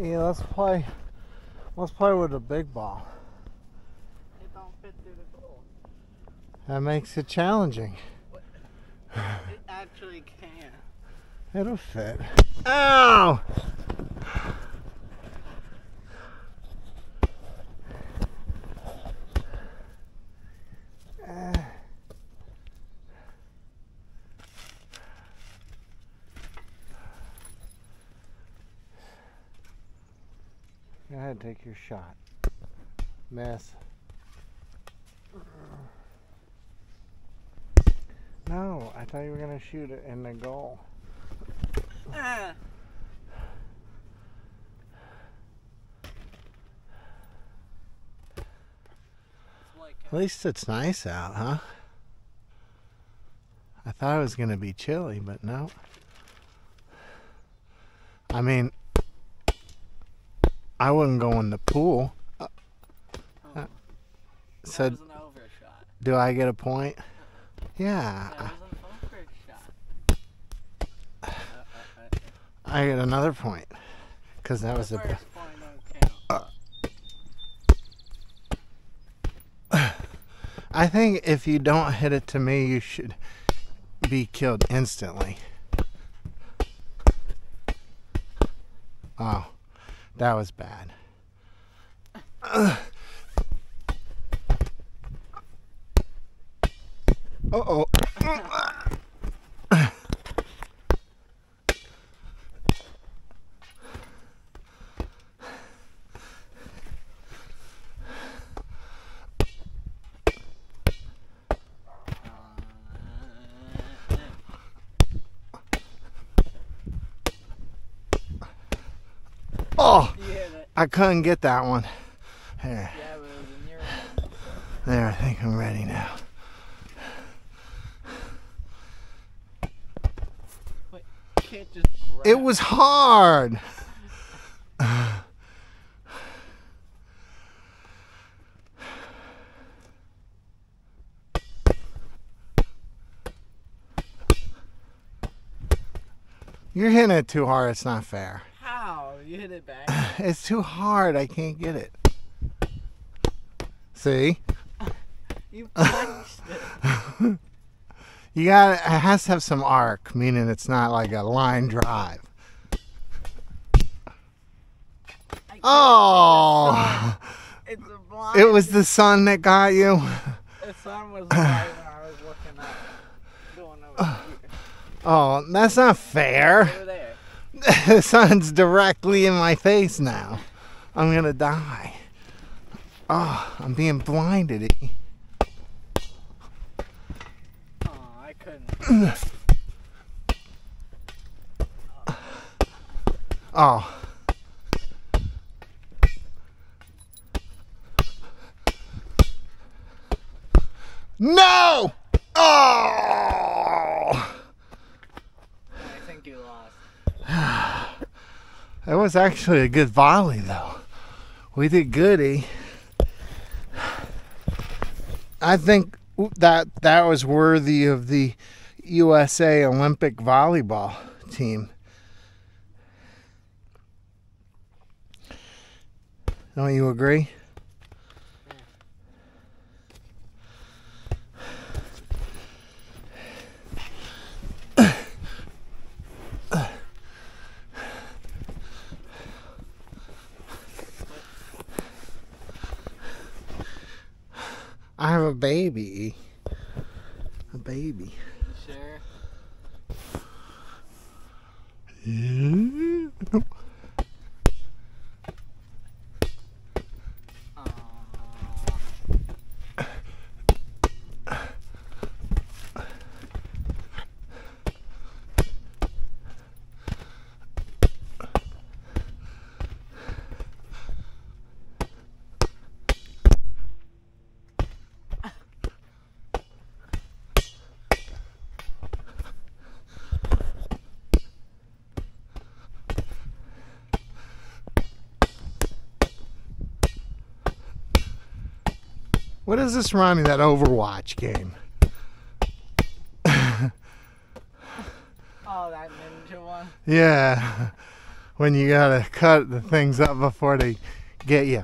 Yeah, let's play. Let's play with a big ball. It don't fit through the goal. That makes it challenging. It actually can. It'll fit. Ow! Go ahead, and take your shot. Miss. No, I thought you were gonna shoot it in the goal. Ah. At least it's nice out, huh? I thought it was gonna be chilly, but no. I mean, I wouldn't go in the pool. oh, Uh, that So, was an overshot. do I get a point? Yeah, was an overshot. I get another point because that was the. I think if you don't hit it to me, you should be killed instantly. Oh, that was bad. Uh oh You hit it. I couldn't get that one. There, Yeah, but it was in your there. I think I'm ready now. Just It was hard. You're hitting it too hard. It's not fair. You hit it back. It's too hard. I can't get it. See? You punched it. You got it has to have some arc, meaning it's not like a line drive. Oh, see the sun. It's a blind. it was the sun that got you. The sun was right when I was looking up. Going over here. Oh, that's not fair. The sun's directly in my face now. I'm gonna die. Oh, I'm being blinded. Oh, I couldn't. Oh. No! Oh! I think you lost. That was actually a good volley, though. We did good, eh? I think that that was worthy of the USA Olympic volleyball team. Don't you agree? Baby. A baby. What does this remind me of that Overwatch game? Oh, that ninja one. Yeah. when you gotta cut the things up before they get you.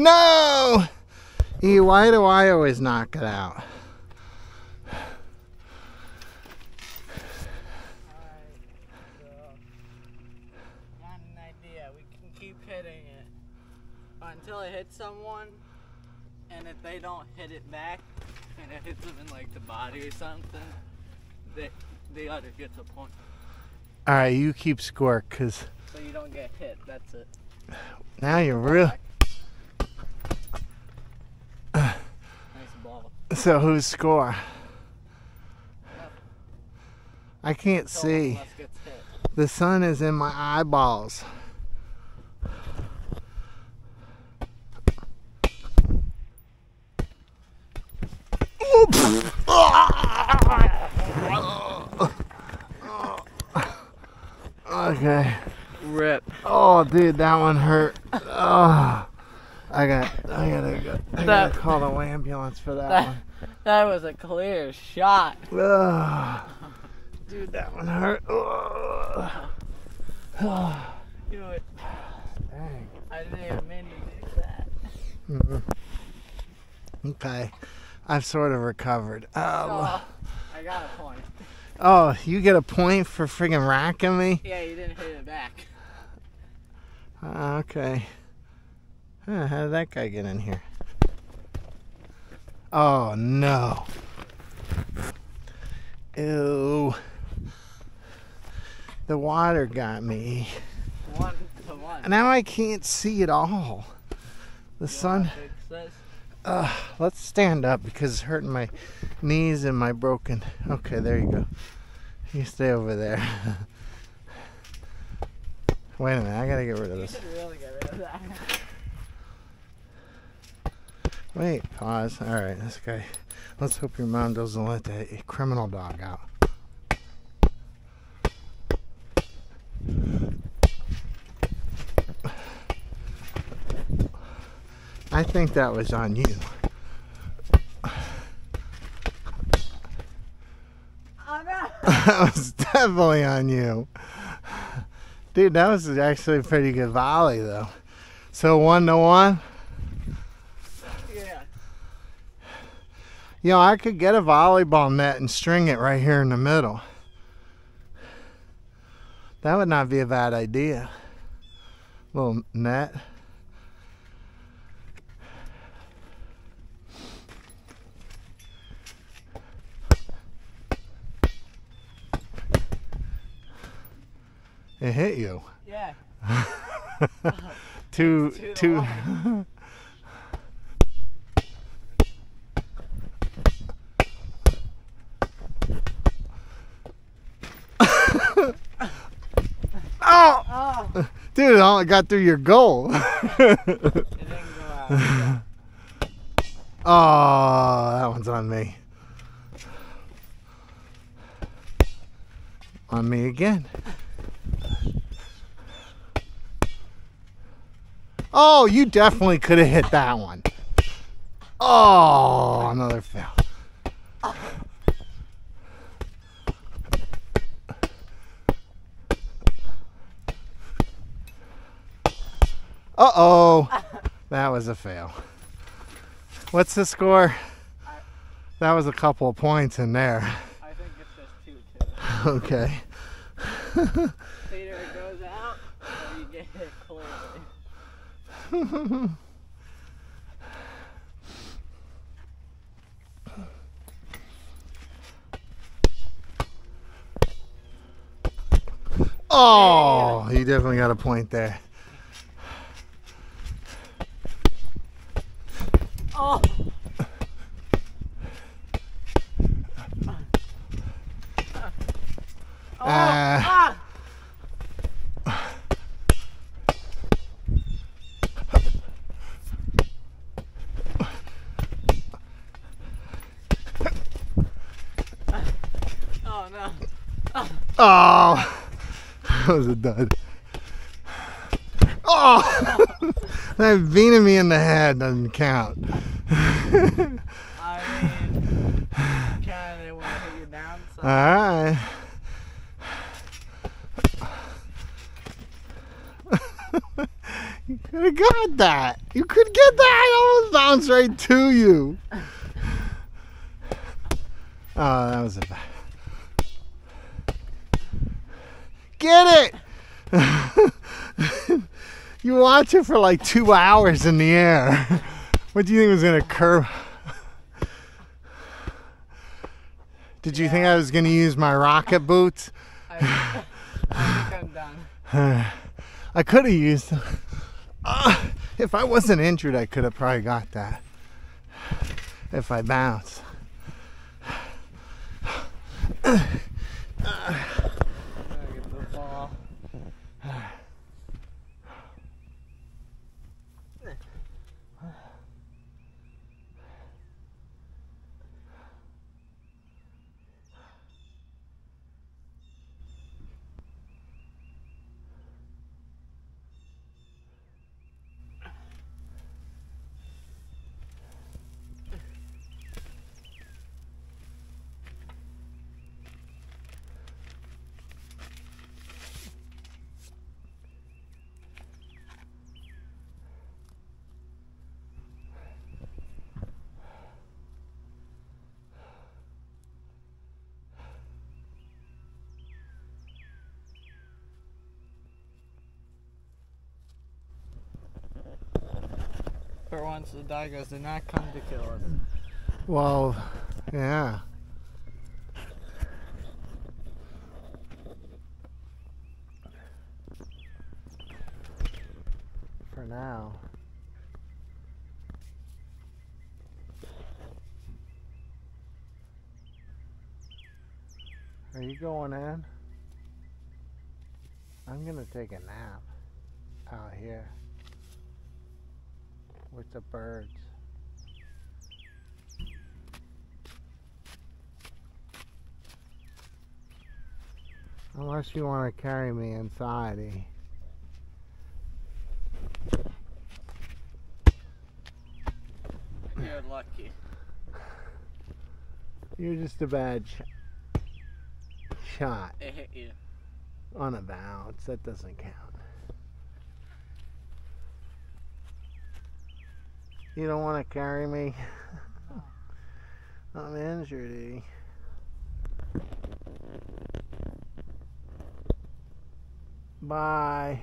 No! E, why do I always knock it out? Alright, so got an idea. We can keep hitting it until it hits someone, and if they don't hit it back, and it hits them in like the body or something, they, the other gets a point. Alright, you keep score, cause So you don't get hit. That's it. now you're real. Nice ball. So who's score? I can't Until one of see. us gets hit. The sun is in my eyeballs. Okay. Rip. Oh, dude, that one hurt. Oh, I got, I gotta, go, I gotta call the ambulance for that, That, that was a clear shot. Ugh. Dude, that one hurt. Ugh. Do it. Dang. I didn't even mean to do that. Mhm. Okay, I've sort of recovered. Um, Oh, I got a point. oh, you get a point for friggin' racking me? Yeah, you didn't hit it back. Uh, okay. Huh, how did that guy get in here? Oh no. Ew. The water got me. One to one. Now I can't see at all. The You sun. wanna fix this? Uh, let's stand up because it's hurting my knees and my broken. Okay, there you go. You stay over there. Wait a minute, I gotta get rid of this. should really get rid of that. Wait, pause. All right, this guy. Let's hope your mom doesn't let that criminal dog out. I think that was on you. That was definitely on you. Dude, that was actually a pretty good volley, though. So one to one. Yeah. You know, I could get a volleyball net and string it right here in the middle. That would not be a bad idea. Little net. It hit you. Yeah. two, Two to two. one. Oh, Oh! dude! It all got through your goal. Go. Oh, that one's on me. On me again. Oh, you definitely could have hit that one. Oh, another fail. Uh oh. That was a fail. What's the score? That was a couple of points in there. I think it's just 2 2. Okay. Either it goes out or you get clearly. Oh, you definitely got a point there. Oh! Oh! Ah. ah! Oh, that was a dud. Oh, that beating me in the head doesn't count. I mean, kind of want to hit you down. So. All right. you could have got that. You could get that. I almost bounced right to you. Oh, that was a bad. Get it! you watch it for like two hours in the air. What do you think was gonna curve? Did you think I was gonna use my rocket boots? I, I'm done. I could have used them. Uh, if I wasn't injured, I could have probably got that. If I bounced. I'm gonna get the ball. For once, the Daigos did not come to kill us. Well, yeah. For now. Are you going in? I'm gonna take a nap out here with the birds. Unless you want to carry me inside. eh? You're lucky. You're just a bad sh- shot It hit you. on a bounce. That doesn't count. You don't want to carry me? I'm injured. eh? Bye.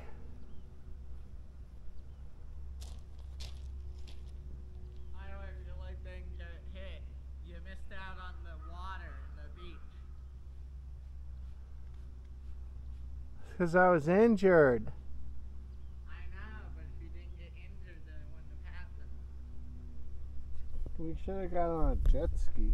I know if you like being get hit, you missed out on the water and the beach. Because I was injured. I know, but if you didn't get injured, then it wouldn't have happened. We should have got on a jet ski.